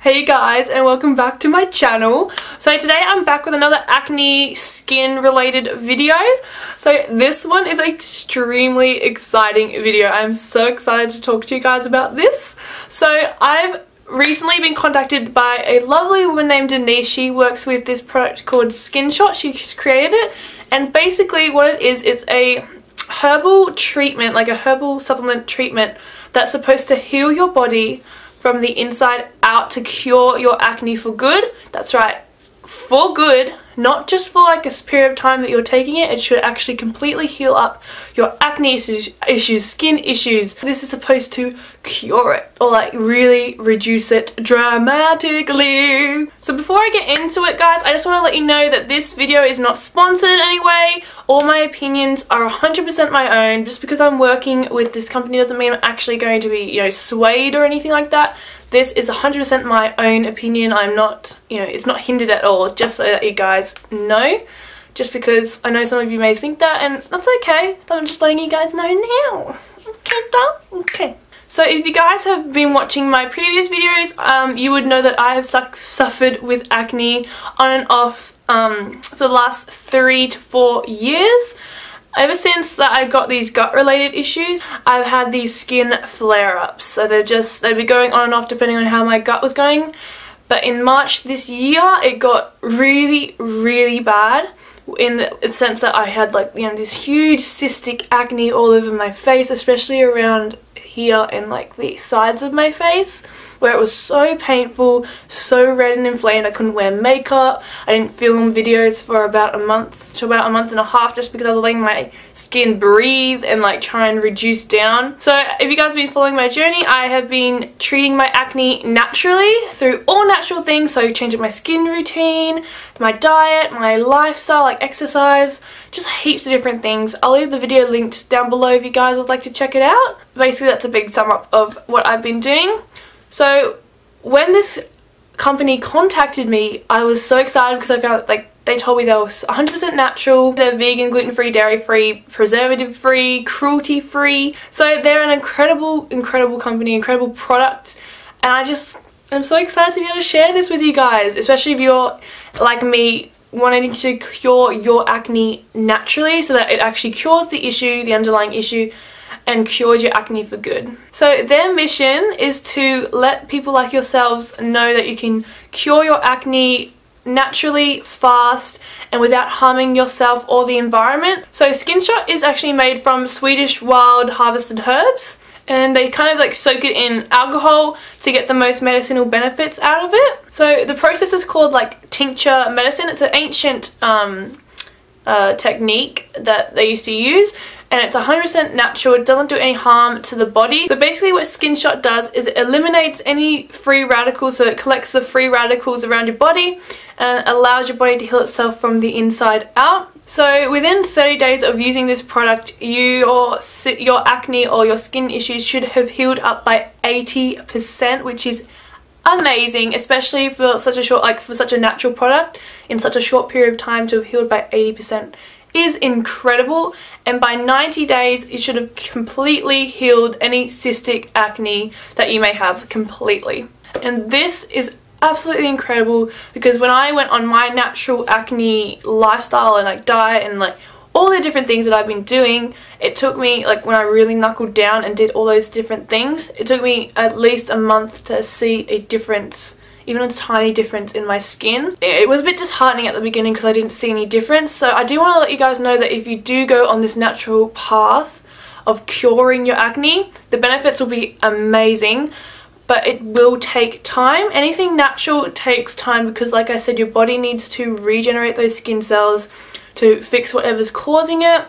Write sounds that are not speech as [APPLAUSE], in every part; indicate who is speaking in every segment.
Speaker 1: Hey guys and welcome back to my channel. So today I'm back with another acne skin related video. So this one is an extremely exciting video. I'm so excited to talk to you guys about this. So I've recently been contacted by a lovely woman named Denise. She works with this product called Skinshot. She's created it and basically what it is, it's a herbal treatment, like a herbal supplement treatment that's supposed to heal your body from the inside out to cure your acne for good. That's right, for good not just for like a period of time that you're taking it, it should actually completely heal up your acne issues, issues, skin issues. This is supposed to cure it or like really reduce it dramatically. So before I get into it guys, I just want to let you know that this video is not sponsored in any way. All my opinions are 100% my own. Just because I'm working with this company doesn't mean I'm actually going to be, you know, swayed or anything like that. This is 100% my own opinion. I'm not, you know, it's not hindered at all, just so that you guys know. Just because I know some of you may think that, and that's okay. I'm just letting you guys know now. Okay, done? Okay. So if you guys have been watching my previous videos, um, you would know that I have su suffered with acne on and off um, for the last three to four years. Ever since that I got these gut related issues, I've had these skin flare-ups. So they're just, they'd be going on and off depending on how my gut was going. But in March this year, it got really, really bad in the sense that I had like, you know, this huge cystic acne all over my face, especially around here and like the sides of my face where it was so painful, so red and inflamed. I couldn't wear makeup. I didn't film videos for about a month to about a month and a half just because I was letting my skin breathe and like try and reduce down. So if you guys have been following my journey, I have been treating my acne naturally through all natural things. So changing my skin routine, my diet, my lifestyle, like exercise, just heaps of different things. I'll leave the video linked down below if you guys would like to check it out. Basically that's a big sum up of what I've been doing. So when this company contacted me, I was so excited because I found like they told me they were 100% natural, they're vegan, gluten-free, dairy-free, preservative-free, cruelty-free. So they're an incredible, incredible company, incredible product. And I just, I'm so excited to be able to share this with you guys, especially if you're like me, wanting to cure your acne naturally so that it actually cures the issue, the underlying issue, and cures your acne for good. So their mission is to let people like yourselves know that you can cure your acne naturally, fast, and without harming yourself or the environment. So Skinshot is actually made from Swedish wild harvested herbs and they kind of like soak it in alcohol to get the most medicinal benefits out of it. So the process is called like tincture medicine. It's an ancient um, uh, technique that they used to use and it's 100% natural, it doesn't do any harm to the body. So basically what Skinshot does is it eliminates any free radicals, so it collects the free radicals around your body and allows your body to heal itself from the inside out. So within 30 days of using this product, your, your acne or your skin issues should have healed up by 80%, which is amazing, especially for such a short, like for such a natural product in such a short period of time to have healed by 80% is incredible and by 90 days it should have completely healed any cystic acne that you may have completely. And this is absolutely incredible because when I went on my natural acne lifestyle and like diet and like all the different things that I've been doing, it took me, like when I really knuckled down and did all those different things, it took me at least a month to see a difference even a tiny difference in my skin. It was a bit disheartening at the beginning because I didn't see any difference. So I do want to let you guys know that if you do go on this natural path of curing your acne, the benefits will be amazing but it will take time. Anything natural takes time because like I said your body needs to regenerate those skin cells to fix whatever's causing it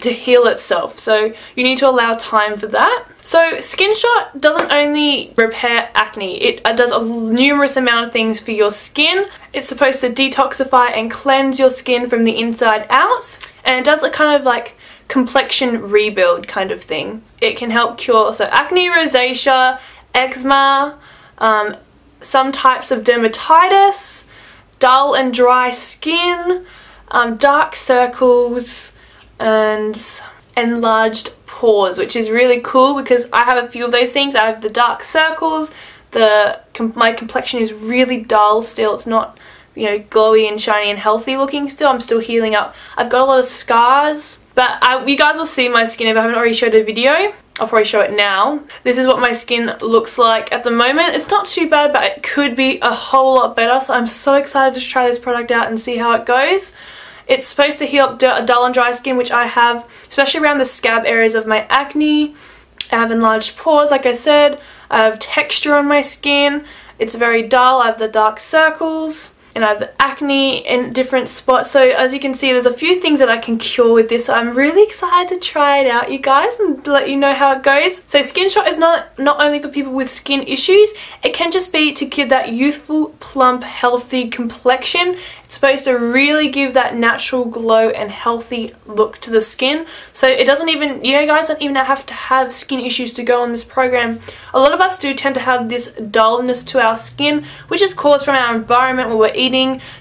Speaker 1: to heal itself. So you need to allow time for that. So Skinshot doesn't only repair acne, it does a numerous amount of things for your skin. It's supposed to detoxify and cleanse your skin from the inside out and it does a kind of like complexion rebuild kind of thing. It can help cure so acne, rosacea, eczema, um, some types of dermatitis, dull and dry skin, um, dark circles, and enlarged pores which is really cool because I have a few of those things. I have the dark circles, the my complexion is really dull still. It's not you know glowy and shiny and healthy looking still. I'm still healing up. I've got a lot of scars but I, you guys will see my skin if I haven't already showed a video. I'll probably show it now. This is what my skin looks like at the moment. It's not too bad, but it could be a whole lot better. So I'm so excited to try this product out and see how it goes. It's supposed to heal up dull and dry skin, which I have, especially around the scab areas of my acne. I have enlarged pores, like I said. I have texture on my skin. It's very dull. I have the dark circles and I have the acne in different spots. So as you can see, there's a few things that I can cure with this. So I'm really excited to try it out, you guys, and let you know how it goes. So Skinshot is not, not only for people with skin issues, it can just be to give that youthful, plump, healthy complexion. It's supposed to really give that natural glow and healthy look to the skin. So it doesn't even, you know guys don't even have to have skin issues to go on this program. A lot of us do tend to have this dullness to our skin, which is caused from our environment where we're eating.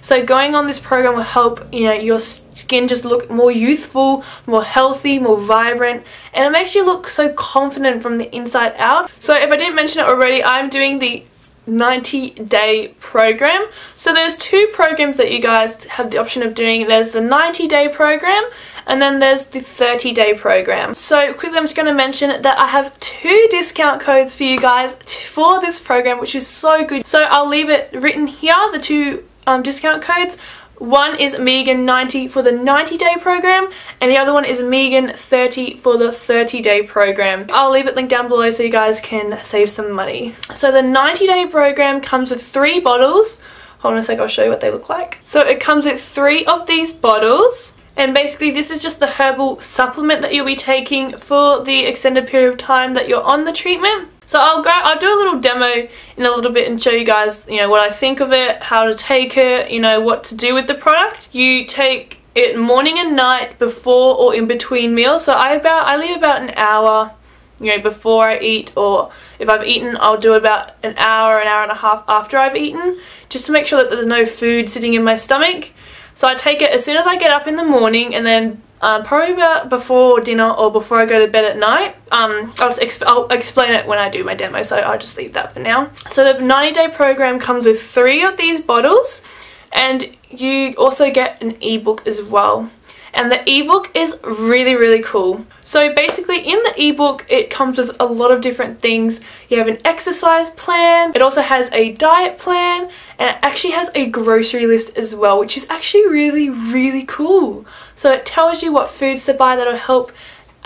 Speaker 1: So going on this program will help, you know, your skin just look more youthful, more healthy, more vibrant, and it makes you look so confident from the inside out. So if I didn't mention it already, I'm doing the 90 day program. So there's two programs that you guys have the option of doing. There's the 90 day program and then there's the 30 day program. So quickly I'm just going to mention that I have two discount codes for you guys for this program which is so good. So I'll leave it written here, the two um, discount codes. One is Megan90 for the 90 day program and the other one is Megan30 for the 30 day program. I'll leave it linked down below so you guys can save some money. So the 90 day program comes with three bottles. Hold on a sec, I'll show you what they look like. So it comes with three of these bottles and basically this is just the herbal supplement that you'll be taking for the extended period of time that you're on the treatment. So I'll go, I'll do a little demo in a little bit and show you guys, you know, what I think of it, how to take it, you know, what to do with the product. You take it morning and night before or in between meals. So I about, I leave about an hour, you know, before I eat or if I've eaten, I'll do about an hour, an hour and a half after I've eaten, just to make sure that there's no food sitting in my stomach. So I take it as soon as I get up in the morning and then um, probably about before dinner or before I go to bed at night. Um, I'll, exp I'll, explain it when I do my demo, so I'll just leave that for now. So the 90 day program comes with three of these bottles and you also get an ebook as well and the ebook is really really cool. So basically in the ebook it comes with a lot of different things. You have an exercise plan, it also has a diet plan and it actually has a grocery list as well which is actually really really cool. So it tells you what foods to buy that'll help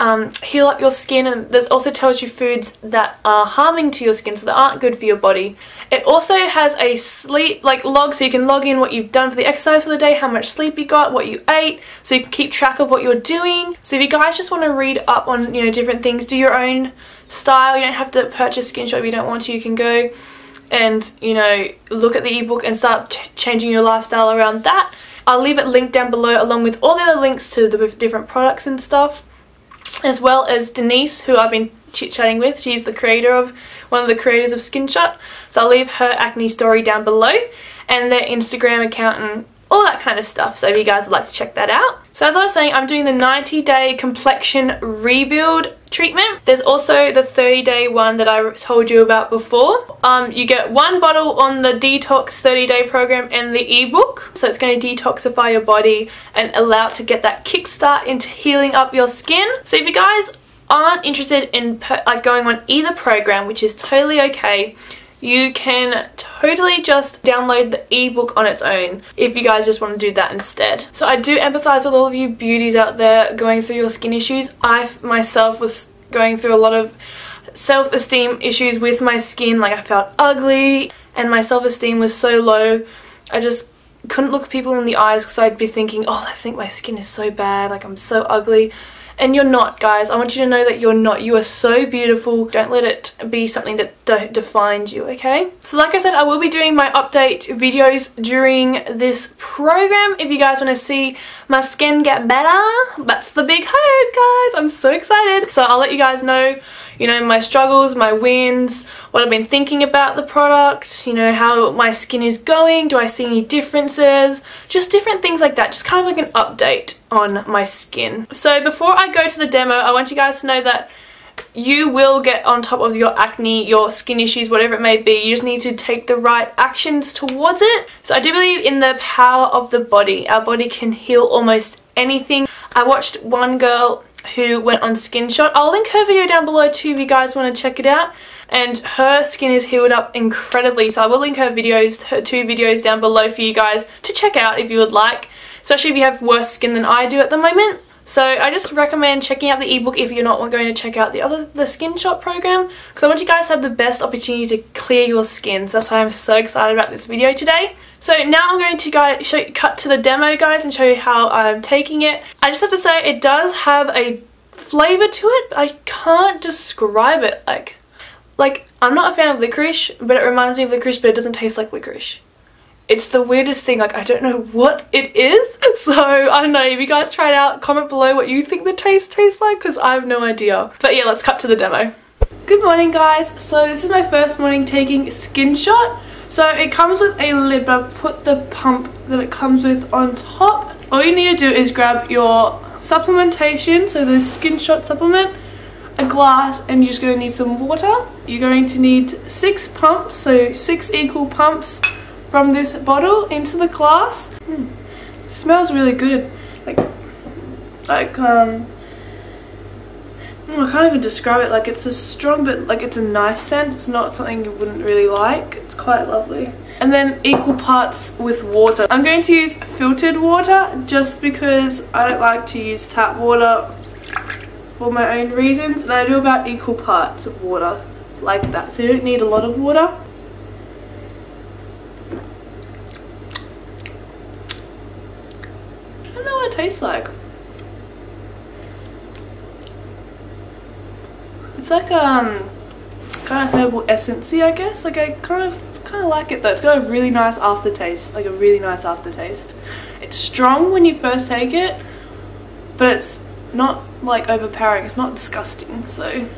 Speaker 1: um, heal up your skin and this also tells you foods that are harming to your skin so that aren't good for your body. It also has a sleep like log so you can log in what you've done for the exercise for the day, how much sleep you got, what you ate so you can keep track of what you're doing. So if you guys just want to read up on you know different things, do your own style, you don't have to purchase Skinshot if you don't want to, you can go and you know look at the ebook and start changing your lifestyle around that. I'll leave it linked down below along with all the other links to the different products and stuff as well as Denise who I've been chit-chatting with. She's the creator of, one of the creators of Skinshot. So I'll leave her acne story down below and their Instagram account and all that kind of stuff. So if you guys would like to check that out. So as I was saying, I'm doing the 90 day complexion rebuild treatment. There's also the 30 day one that I told you about before. Um, you get one bottle on the detox 30 day program and the ebook. So it's going to detoxify your body and allow it to get that kickstart into healing up your skin. So if you guys aren't interested in like going on either program, which is totally okay, you can totally just download the ebook on its own if you guys just want to do that instead. So I do empathize with all of you beauties out there going through your skin issues. I myself was going through a lot of self-esteem issues with my skin like I felt ugly and my self-esteem was so low I just couldn't look people in the eyes because I'd be thinking oh I think my skin is so bad like I'm so ugly and you're not, guys. I want you to know that you're not. You are so beautiful. Don't let it be something that de defines you, okay? So like I said, I will be doing my update videos during this program. If you guys want to see my skin get better, that's the big hope, guys. I'm so excited. So I'll let you guys know, you know, my struggles, my wins, what I've been thinking about the product, you know, how my skin is going, do I see any differences, just different things like that. Just kind of like an update on my skin. So before I go to the demo, I want you guys to know that you will get on top of your acne, your skin issues, whatever it may be. You just need to take the right actions towards it. So I do believe in the power of the body. Our body can heal almost anything. I watched one girl who went on Skinshot. I'll link her video down below too if you guys want to check it out. And her skin is healed up incredibly. So I will link her videos, her two videos down below for you guys to check out if you would like. Especially if you have worse skin than I do at the moment. So I just recommend checking out the ebook if you're not going to check out the other the Skinshot program because I want you guys to have the best opportunity to clear your skin. So that's why I'm so excited about this video today. So now I'm going to show, cut to the demo guys and show you how I'm taking it. I just have to say it does have a flavour to it I can't describe it like like I'm not a fan of licorice but it reminds me of licorice but it doesn't taste like licorice it's the weirdest thing like I don't know what it is. [LAUGHS] So I don't know if you guys try it out comment below what you think the taste tastes like? Because I have no idea. But yeah let's cut to the demo. Good morning guys. So this is my first morning taking Skinshot. So it comes with a lid but I've put the pump that it comes with on top. All you need to do is grab your supplementation so the Skinshot supplement a glass and you're just going to need some water. You're going to need six pumps so six equal pumps from this bottle into the glass. Mm. smells really good. Like, like um, I can't even describe it. Like it's a strong, but like it's a nice scent. It's not something you wouldn't really like. It's quite lovely. And then equal parts with water. I'm going to use filtered water just because I don't like to use tap water for my own reasons. And I do about equal parts of water like that. So you don't need a lot of water. Tastes like. It's like um kind of herbal essency I guess. Like I kind of kind of like it though. It's got a really nice aftertaste, like a really nice aftertaste. It's strong when you first take it, but it's not like overpowering. It's not disgusting. So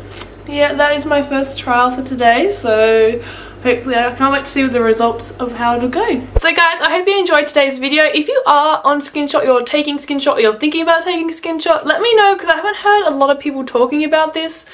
Speaker 1: yeah, that is my first trial for today. So hopefully I can't wait to see the results of how it'll go. So guys, I hope you enjoyed today's video. If you are on Skinshot, you're taking Skinshot, or you're thinking about taking Skinshot, let me know because I haven't heard a lot of people talking about this.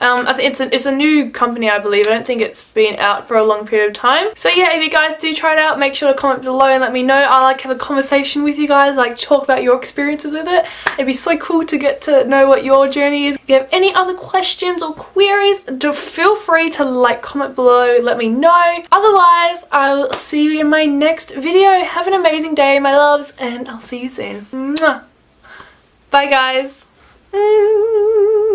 Speaker 1: Um, it's a, it's a new company, I believe. I don't think it's been out for a long period of time. So yeah, if you guys do try it out, make sure to comment below and let me know. I like have a conversation with you guys, like talk about your experiences with it. It'd be so cool to get to know what your journey is. If you have any other questions or queries, do feel free to like comment below, let me know. Otherwise, I will see you in my next video. Have an amazing day, my loves, and I'll see you soon. Mwah. Bye guys. Mm -hmm.